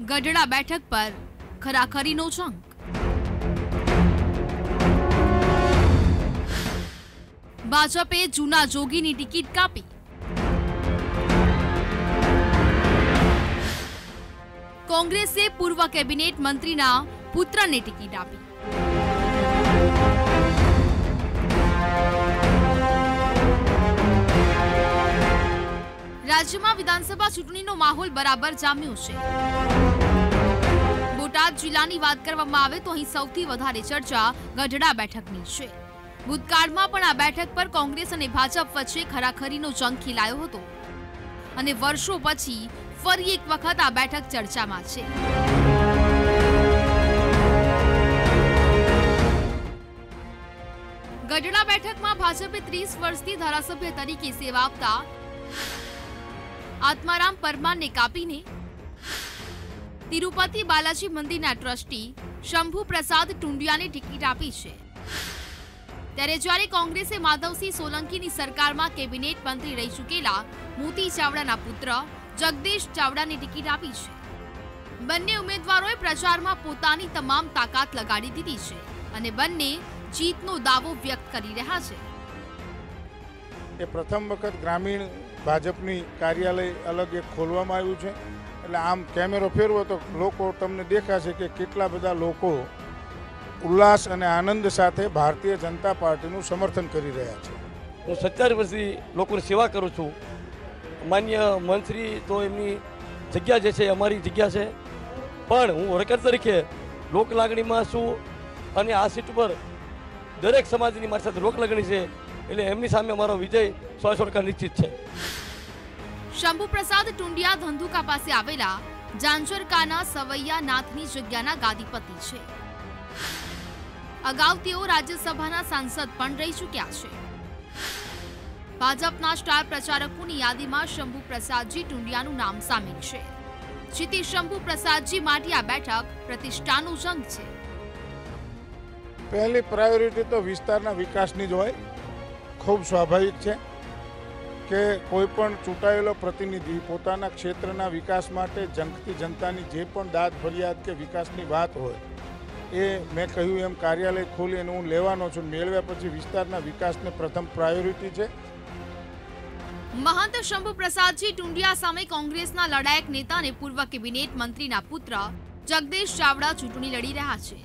ગઢડા બેઠક પર ખરાખરીનો જંગ. ભાજપે જૂના જોગીની ટિકિટ કાપી. કોંગ્રેસે પૂર્વ કેબિનેટ મંત્રીના પુત્રને ટિકિટ આપી. રાજ્યમાં વિધાનસભા ચૂંટણીનો માહોલ બરાબર જામ્યો છે. બોટાદ જિલ્લાની વાત કરવામાં આવે તો અહીં સૌથી વધારે ચર્ચા ગઢડા બેઠકની છે. ભૂતકાળમાં પણ આ બેઠક પર કોંગ્રેસ અને ભાજપ વચ્ચે ખરાખરીનો જંગ ખીલાયો હતો. અને વર્ષો પછી ફરી એક વખત આ બેઠક ચર્ચામાં છે. ગઢડા બેઠકમાં ભાજપે ત્રીસ વર્ષથી ધારાસભ્ય તરીકે સેવા આપતા આત્મારામ પરમારને કાપીને તિરુપતિ બાલાજી મંદિરના ટ્રસ્ટી શંભુ પ્રસાદ ટુંડિયાને ટિકિટ આપી છે. ત્યારે જ્યારે કોંગ્રેસે માધવસિંહ સોલંકીની સરકારમાં કેબિનેટ મંત્રી રહી ચૂકેલા મોતી ચાવડાના પુત્ર જગદીશ ચાવડાને ટિકિટ આપી છે. બંને ઉમેદવારોએ પ્રચારમાં પોતાની તમામ તાકાત લગાડી દીધી છે અને બંને જીતનો દાવો વ્યક્ત કરી રહ્યા છે. પ્રથમ વખત ગ્રામીણ ભાજપની કાર્યાલય અલગ એક ખોલવામાં આવ્યું છે. એટલે આમ કેમેરો ફેરવો તો લોકો તમને દેખાશે કે કેટલા બધા લોકો ઉલ્લાસ અને આનંદ સાથે ભારતીય જનતા પાર્ટીનું સમર્થન કરી રહ્યા છે. હું સત્યાવીસ વર્ષથી લોકોની સેવા કરું છું. માન્ય મંત્રી તો એમની જગ્યા જે છે અમારી જગ્યા છે. પણ હું વર્કર તરીકે લોકલાગણીમાં છું અને આ સીટ ઉપર દરેક સમાજની મારી સાથે લોકલાગણી છે. એટલે એમની સામે અમારો વિજય સો સો ટકા નિશ્ચિત છે. શંભુ પ્રસાદ ટુંડિયા ધંધુકા પાસે આવેલા જાંજરકાના સવૈયા નાથની જગ્યાના ગાદીપતિ છે. અગાઉ તેઓ રાજ્યસભાના સાંસદ પણ રહી ચૂક્યા છે. ભાજપના સ્ટાર પ્રચારકોની યાદીમાં શંભુ પ્રસાદજી ટુંડિયાનું નામ સામેલ છે. જીતી શંભુ પ્રસાદજી માટે આ બેઠક પ્રતિષ્ઠાનું જંગ છે. પહેલી પ્રાયોરિટી તો વિસ્તારના વિકાસની જ હોય. ખૂબ સ્વાભાવિક છે. કે કોઈ પણ ચૂંટાયેલો પ્રતિનિધિ પોતાના ક્ષેત્રના વિકાસ માટે જંગતી જનતાની જે પણ દાદ, ફરિયાદ કે વિકાસની વાત હોય, એ મેં કહ્યું એમ કાર્યાલય ખોલી અને હું લેવાનો છું. મેળવ્યા પછી વિસ્તારના વિકાસને પ્રથમ પ્રાયોરિટી છે. મહંત શંભુ પ્રસાદજી ટુંડિયા સામે કોંગ્રેસના લડાયક નેતા અને પૂર્વ કેબિનેટ મંત્રીના પુત્ર જગદીશ ચાવડા ચૂંટણી લડી રહ્યા છે.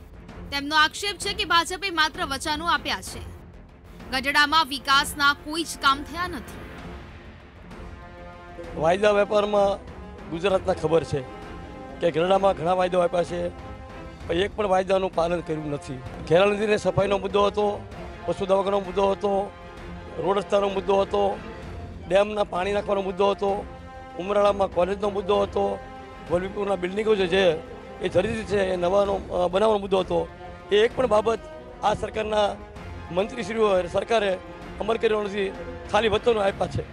તેમનો આક્ષેપ છે કે ભાજપે માત્ર વચનો આપ્યા છે. ગઢડામાં વિકાસના કોઈ જ કામ થયા નથી. વાયદા વેપારમાં ગુજરાતના ખબર છે કે ગરડામાં ઘણા વાયદા આપ્યા છે, પણ એક પણ વાયદાનું પાલન કર્યું નથી. ખેરા નદીને સફાઈનો મુદ્દો હતો, પશુ દવાખાનો મુદ્દો હતો, રોડ રસ્તાનો મુદ્દો હતો, ડેમના પાણી નાખવાનો મુદ્દો હતો, ઉમરાળામાં કોલેજનો મુદ્દો હતો, વલભીપુરના બિલ્ડિંગો જે છે, એ જરી છે, એ નવાનો બનાવવાનો મુદ્દો હતો. એ એક પણ બાબત આ સરકારના મંત્રીશ્રીઓ સરકારે અમલ કર્યો નથી, ખાલી વચનો આપ્યા છે.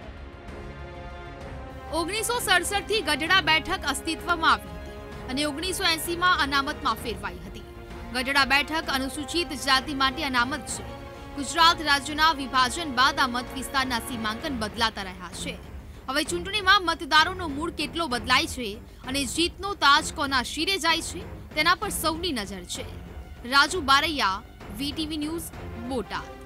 ઓગણીસો સડસઠથી ગઢડા બેઠક અસ્તિત્વમાં આવી હતી અને ઓગણીસો એંસીમાં અનામતમાં ફેરવાઈ હતી. ગઢડા બેઠક અનુસૂચિત જાતિ માટે અનામત છે. ગુજરાત રાજ્યના વિભાજન બાદ આ મત વિસ્તારના સીમાંકન બદલાતા રહ્યા છે. હવે ચૂંટણીમાં મતદારોનો મૂળ કેટલો બદલાય છે અને જીતનો તાજ કોના શિરે જાય છે તેના પર સૌની નજર છે. Raju Baraiya, VTV news, Botad.